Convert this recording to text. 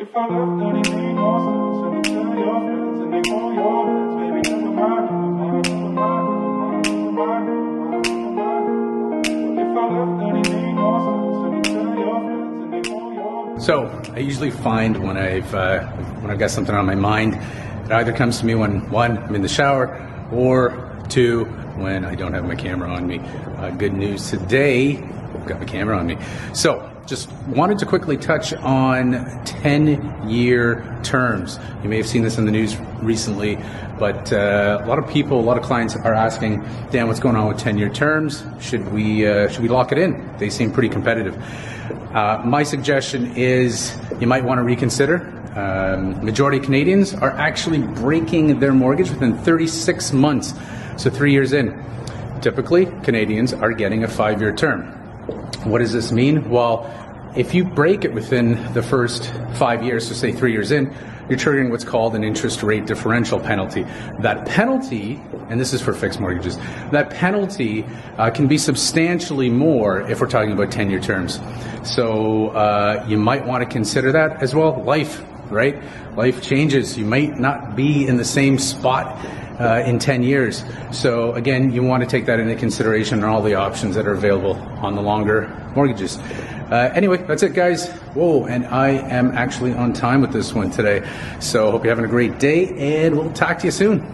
If I left anything monsters and you tell your friends and they call your friends, baby, never mind. So I usually find when I've uh, when I've got something on my mind, it either comes to me when one I'm in the shower, or two when I don't have my camera on me. Uh, good news today, I've got my camera on me. So just wanted to quickly touch on 10 year terms. You may have seen this in the news recently, but uh, a lot of people, a lot of clients are asking, Dan, what's going on with 10 year terms? Should we, uh, should we lock it in? They seem pretty competitive. Uh, my suggestion is you might want to reconsider. Um, majority of Canadians are actually breaking their mortgage within 36 months, so three years in. Typically, Canadians are getting a five year term. What does this mean? Well, if you break it within the first five years, so say three years in, you're triggering what's called an interest rate differential penalty. That penalty, and this is for fixed mortgages, that penalty uh, can be substantially more if we're talking about 10 year terms. So uh, you might want to consider that as well. Life, right? Life changes. You might not be in the same spot uh, in 10 years. So again, you want to take that into consideration and all the options that are available on the longer mortgages. Uh, anyway, that's it, guys. Whoa, and I am actually on time with this one today. So hope you're having a great day, and we'll talk to you soon.